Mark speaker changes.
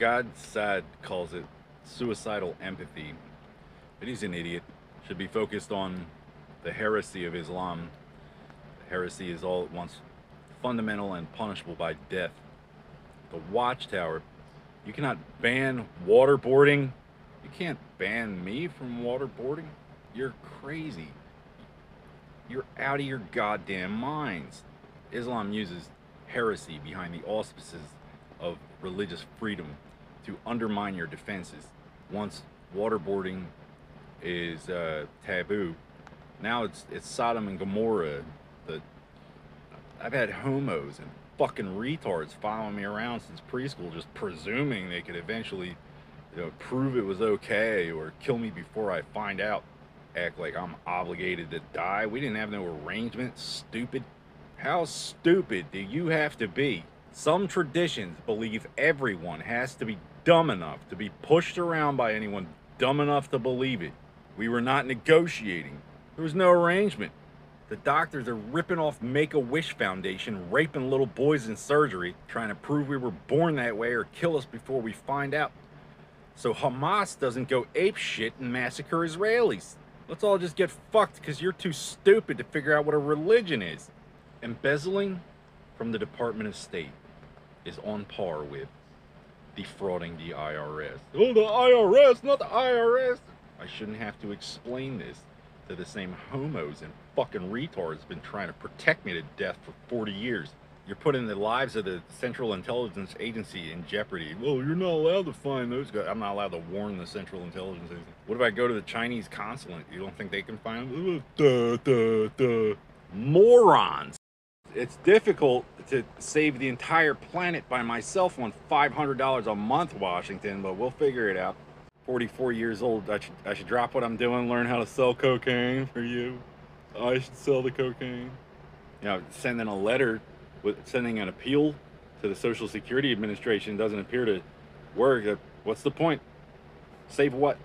Speaker 1: Gad Saad calls it suicidal empathy, but he's an idiot. Should be focused on the heresy of Islam. The heresy is all at once fundamental and punishable by death. The Watchtower. You cannot ban waterboarding. You can't ban me from waterboarding. You're crazy. You're out of your goddamn minds. Islam uses heresy behind the auspices of religious freedom to undermine your defenses. Once waterboarding is uh, taboo, now it's it's Sodom and Gomorrah. The I've had homos and fucking retards following me around since preschool, just presuming they could eventually, you know, prove it was okay or kill me before I find out. Act like I'm obligated to die. We didn't have no arrangement. Stupid. How stupid do you have to be? Some traditions believe everyone has to be dumb enough to be pushed around by anyone dumb enough to believe it. We were not negotiating. There was no arrangement. The doctors are ripping off Make a Wish Foundation, raping little boys in surgery, trying to prove we were born that way or kill us before we find out. So Hamas doesn't go ape shit and massacre Israelis. Let's all just get fucked because you're too stupid to figure out what a religion is. Embezzling from the Department of State is on par with defrauding the IRS. Oh, the IRS, not the IRS. I shouldn't have to explain this to the same homos and fucking retards been trying to protect me to death for 40 years. You're putting the lives of the Central Intelligence Agency in jeopardy. Well, you're not allowed to find those guys. I'm not allowed to warn the Central Intelligence Agency. What if I go to the Chinese consulate? You don't think they can find them? Duh, duh, duh. Morons. It's difficult to save the entire planet by myself on $500 a month, Washington, but we'll figure it out. 44 years old. I should, I should drop what I'm doing, learn how to sell cocaine for you. I should sell the cocaine. You know, sending a letter with sending an appeal to the Social Security Administration doesn't appear to work. Uh, what's the point? Save what?